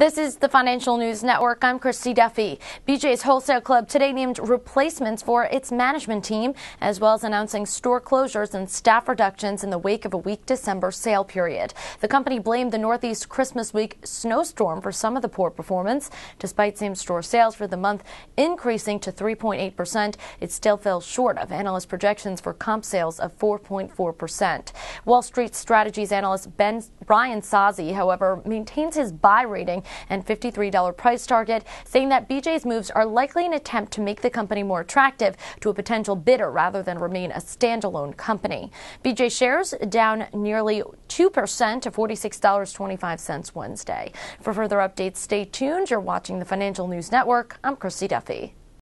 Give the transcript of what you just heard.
This is the Financial News Network. I'm Christy Duffy. BJ's Wholesale Club today named replacements for its management team, as well as announcing store closures and staff reductions in the wake of a weak December sale period. The company blamed the Northeast Christmas week snowstorm for some of the poor performance. Despite same store sales for the month increasing to 3.8%, it still fell short of analyst projections for comp sales of 4.4%. Wall Street Strategies analyst Ben Brian Sozzi, however, maintains his buy rating and $53 price target, saying that BJ's moves are likely an attempt to make the company more attractive to a potential bidder rather than remain a standalone company. BJ shares down nearly 2% to $46.25 Wednesday. For further updates, stay tuned. You're watching the Financial News Network. I'm Christy Duffy.